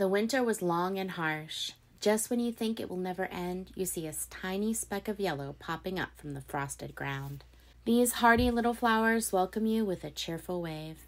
The winter was long and harsh. Just when you think it will never end, you see a tiny speck of yellow popping up from the frosted ground. These hardy little flowers welcome you with a cheerful wave.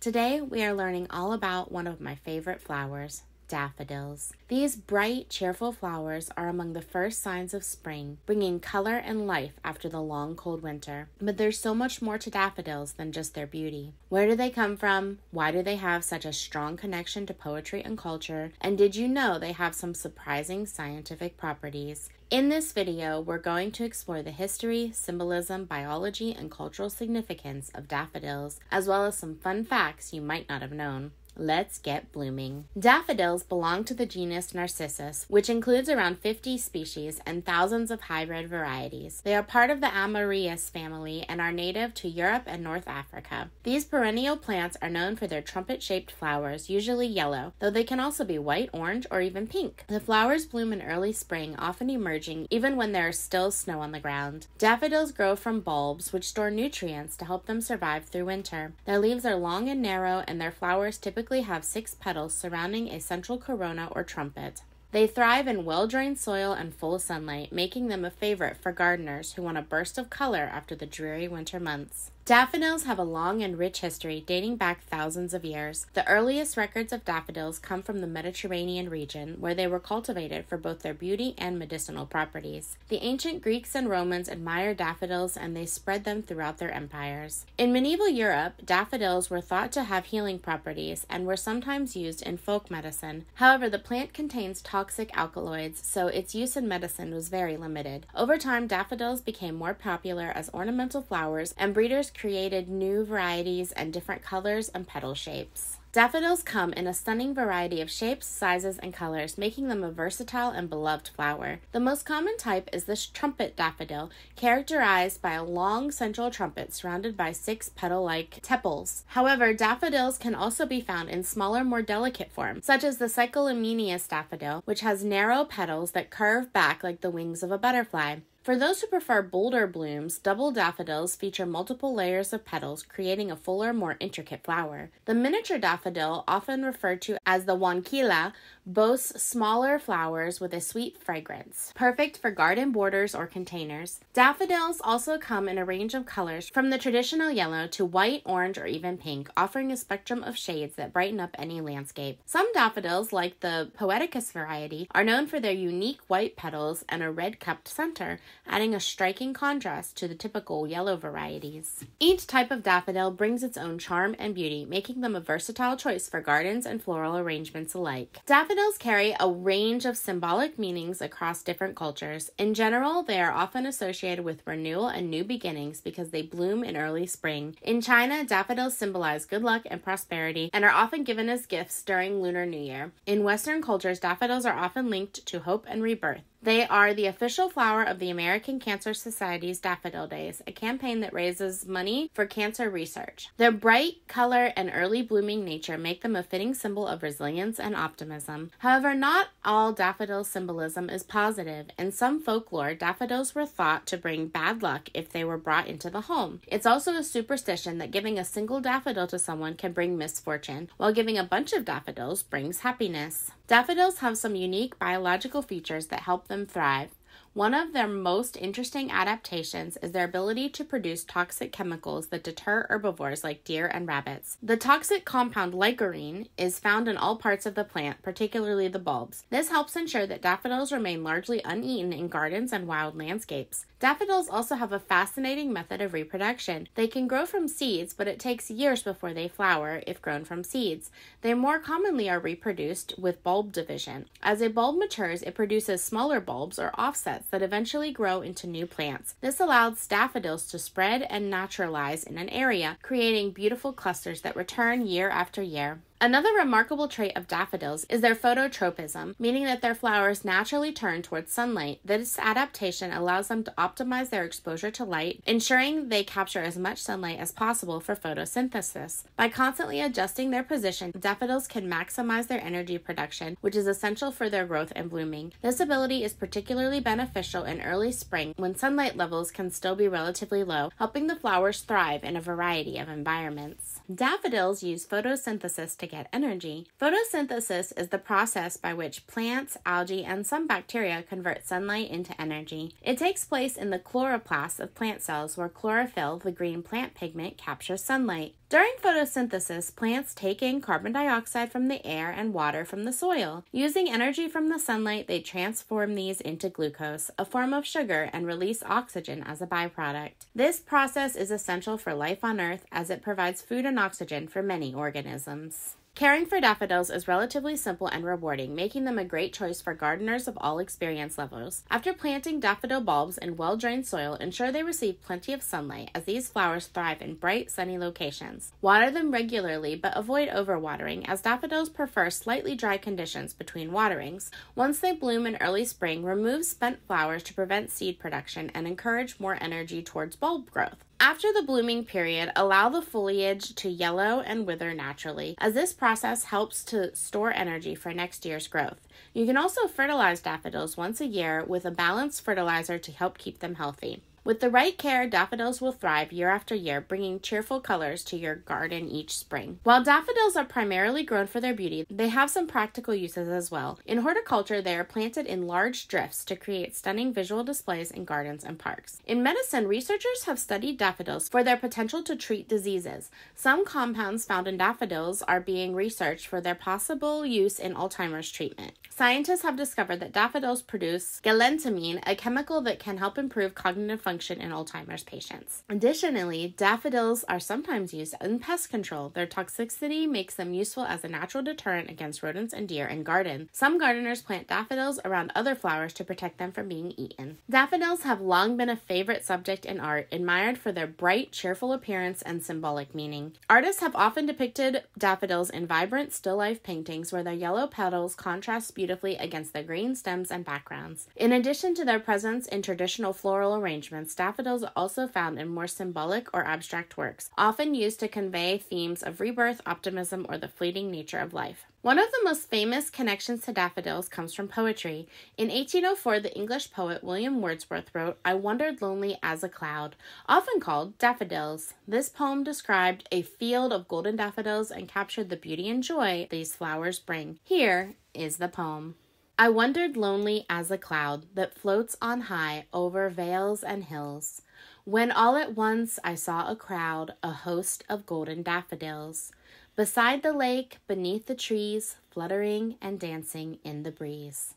Today, we are learning all about one of my favorite flowers, daffodils. These bright, cheerful flowers are among the first signs of spring, bringing color and life after the long, cold winter. But there's so much more to daffodils than just their beauty. Where do they come from? Why do they have such a strong connection to poetry and culture? And did you know they have some surprising scientific properties? In this video, we're going to explore the history, symbolism, biology, and cultural significance of daffodils, as well as some fun facts you might not have known. Let's get blooming. Daffodils belong to the genus Narcissus, which includes around 50 species and thousands of hybrid varieties. They are part of the Amaryllis family and are native to Europe and North Africa. These perennial plants are known for their trumpet shaped flowers, usually yellow, though they can also be white, orange, or even pink. The flowers bloom in early spring, often emerging even when there is still snow on the ground. Daffodils grow from bulbs, which store nutrients to help them survive through winter. Their leaves are long and narrow, and their flowers typically typically have six petals surrounding a central corona or trumpet. They thrive in well drained soil and full sunlight, making them a favorite for gardeners who want a burst of color after the dreary winter months. Daffodils have a long and rich history dating back thousands of years. The earliest records of daffodils come from the Mediterranean region, where they were cultivated for both their beauty and medicinal properties. The ancient Greeks and Romans admired daffodils and they spread them throughout their empires. In medieval Europe, daffodils were thought to have healing properties and were sometimes used in folk medicine. However, the plant contains toxic alkaloids, so its use in medicine was very limited. Over time, daffodils became more popular as ornamental flowers, and breeders created new varieties and different colors and petal shapes. Daffodils come in a stunning variety of shapes, sizes, and colors, making them a versatile and beloved flower. The most common type is the trumpet daffodil, characterized by a long central trumpet surrounded by six petal like tepals. However, daffodils can also be found in smaller, more delicate forms, such as the Cyclamineus daffodil, which has narrow petals that curve back like the wings of a butterfly. For those who prefer bolder blooms, double daffodils feature multiple layers of petals, creating a fuller, more intricate flower. The miniature daffodil, often referred to as the Jonquilla, boasts smaller flowers with a sweet fragrance, perfect for garden borders or containers. Daffodils also come in a range of colors from the traditional yellow to white, orange, or even pink, offering a spectrum of shades that brighten up any landscape. Some daffodils, like the Poeticus variety, are known for their unique white petals and a red cupped center, adding a striking contrast to the typical yellow varieties. Each type of daffodil brings its own charm and beauty, making them a versatile choice for gardens and floral arrangements alike. Daffodils carry a range of symbolic meanings across different cultures. In general, they are often associated with renewal and new beginnings because they bloom in early spring. In China, daffodils symbolize good luck and prosperity and are often given as gifts during Lunar New Year. In Western cultures, daffodils are often linked to hope and rebirth. They are the official flower of the American Cancer Society's Daffodil Days, a campaign that raises money for cancer research. Their bright color and early blooming nature make them a fitting symbol of resilience and optimism. However, not all daffodil symbolism is positive. In some folklore, daffodils were thought to bring bad luck if they were brought into the home. It's also a superstition that giving a single daffodil to someone can bring misfortune, while giving a bunch of daffodils brings happiness. Daffodils have some unique biological features that help them thrive. One of their most interesting adaptations is their ability to produce toxic chemicals that deter herbivores like deer and rabbits. The toxic compound lycorine is found in all parts of the plant, particularly the bulbs. This helps ensure that daffodils remain largely uneaten in gardens and wild landscapes. Daffodils also have a fascinating method of reproduction. They can grow from seeds, but it takes years before they flower if grown from seeds. They more commonly are reproduced with bulb division. As a bulb matures, it produces smaller bulbs or offsets that eventually grow into new plants. This allowed daffodils to spread and naturalize in an area, creating beautiful clusters that return year after year. Another remarkable trait of daffodils is their phototropism, meaning that their flowers naturally turn towards sunlight. This adaptation allows them to optimize their exposure to light, ensuring they capture as much sunlight as possible for photosynthesis. By constantly adjusting their position, daffodils can maximize their energy production, which is essential for their growth and blooming. This ability is particularly beneficial in early spring when sunlight levels can still be relatively low, helping the flowers thrive in a variety of environments. Daffodils use photosynthesis to get energy. Photosynthesis is the process by which plants, algae, and some bacteria convert sunlight into energy. It takes place in the chloroplasts of plant cells where chlorophyll, the green plant pigment, captures sunlight. During photosynthesis, plants take in carbon dioxide from the air and water from the soil. Using energy from the sunlight, they transform these into glucose, a form of sugar, and release oxygen as a byproduct. This process is essential for life on Earth as it provides food and oxygen for many organisms. Caring for daffodils is relatively simple and rewarding, making them a great choice for gardeners of all experience levels. After planting daffodil bulbs in well drained soil, ensure they receive plenty of sunlight as these flowers thrive in bright, sunny locations. Water them regularly, but avoid overwatering as daffodils prefer slightly dry conditions between waterings. Once they bloom in early spring, remove spent flowers to prevent seed production and encourage more energy towards bulb growth. After the blooming period, allow the foliage to yellow and wither naturally, as this process helps to store energy for next year's growth. You can also fertilize daffodils once a year with a balanced fertilizer to help keep them healthy. With the right care, daffodils will thrive year after year, bringing cheerful colors to your garden each spring. While daffodils are primarily grown for their beauty, they have some practical uses as well. In horticulture, they are planted in large drifts to create stunning visual displays in gardens and parks. In medicine, researchers have studied daffodils for their potential to treat diseases. Some compounds found in daffodils are being researched for their possible use in Alzheimer's treatment. Scientists have discovered that daffodils produce galantamine, a chemical that can help improve cognitive function function in Alzheimer's patients. Additionally, daffodils are sometimes used in pest control. Their toxicity makes them useful as a natural deterrent against rodents and deer in gardens. Some gardeners plant daffodils around other flowers to protect them from being eaten. Daffodils have long been a favorite subject in art, admired for their bright, cheerful appearance and symbolic meaning. Artists have often depicted daffodils in vibrant still life paintings where their yellow petals contrast beautifully against their green stems and backgrounds. In addition to their presence in traditional floral arrangements, daffodils are also found in more symbolic or abstract works, often used to convey themes of rebirth, optimism, or the fleeting nature of life. One of the most famous connections to daffodils comes from poetry. In 1804, the English poet William Wordsworth wrote, I wandered lonely as a cloud, often called Daffodils. This poem described a field of golden daffodils and captured the beauty and joy these flowers bring. Here is the poem. I wandered lonely as a cloud that floats on high over vales and hills, when all at once I saw a crowd, a host of golden daffodils, beside the lake, beneath the trees, fluttering and dancing in the breeze.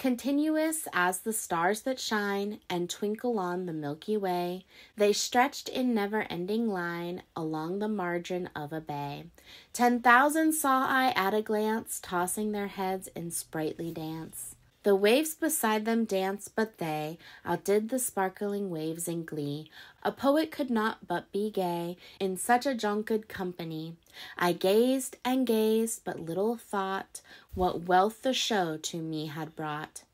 Continuous as the stars that shine and twinkle on the Milky Way, they stretched in never ending line along the margin of a bay. Ten thousand saw I at a glance, tossing their heads in sprightly dance. The waves beside them danced, but they outdid the sparkling waves in glee. A poet could not but be gay in such a jonquil company. I gazed and gazed, but little thought what wealth the show to me had brought.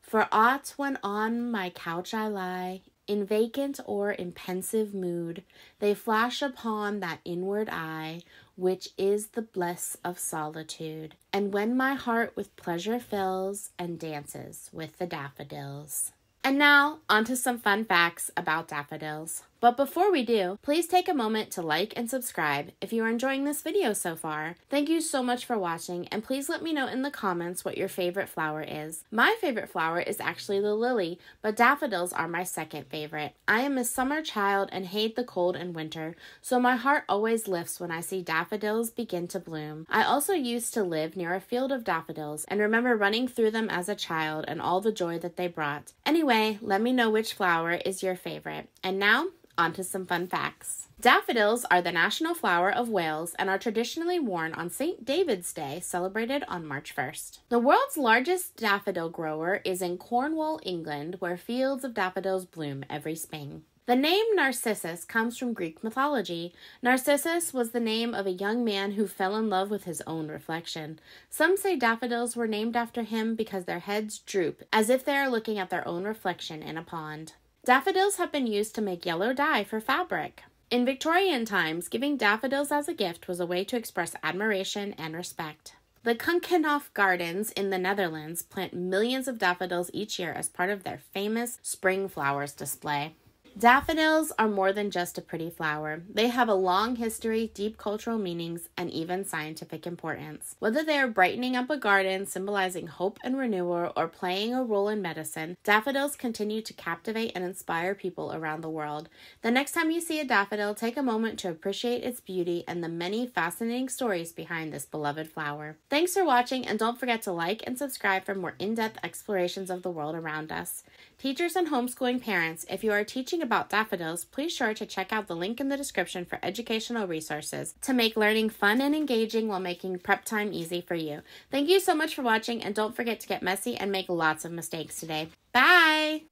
For aught when on my couch I lie, in vacant or in pensive mood, they flash upon that inward eye, which is the bliss of solitude. And when my heart with pleasure fills and dances with the daffodils. And now, on to some fun facts about daffodils. But before we do, please take a moment to like and subscribe if you are enjoying this video so far. Thank you so much for watching and please let me know in the comments what your favorite flower is. My favorite flower is actually the lily, but daffodils are my second favorite. I am a summer child and hate the cold and winter, so my heart always lifts when I see daffodils begin to bloom. I also used to live near a field of daffodils and remember running through them as a child and all the joy that they brought. Anyway, let me know which flower is your favorite. And now, on to some fun facts. Daffodils are the national flower of Wales and are traditionally worn on St. David's Day, celebrated on March 1st. The world's largest daffodil grower is in Cornwall, England, where fields of daffodils bloom every spring. The name Narcissus comes from Greek mythology. Narcissus was the name of a young man who fell in love with his own reflection. Some say daffodils were named after him because their heads droop, as if they are looking at their own reflection in a pond. Daffodils have been used to make yellow dye for fabric. In Victorian times, giving daffodils as a gift was a way to express admiration and respect. The Keukenhof Gardens in the Netherlands plant millions of daffodils each year as part of their famous spring flowers display. Daffodils are more than just a pretty flower. They have a long history, deep cultural meanings, and even scientific importance. Whether they are brightening up a garden, symbolizing hope and renewal, or playing a role in medicine, daffodils continue to captivate and inspire people around the world. The next time you see a daffodil, take a moment to appreciate its beauty and the many fascinating stories behind this beloved flower. Thanks for watching, and don't forget to like and subscribe for more in depth explorations of the world around us. Teachers and homeschooling parents, if you are teaching about daffodils, please sure to check out the link in the description for educational resources to make learning fun and engaging while making prep time easy for you. Thank you so much for watching, and don't forget to get messy and make lots of mistakes today. Bye!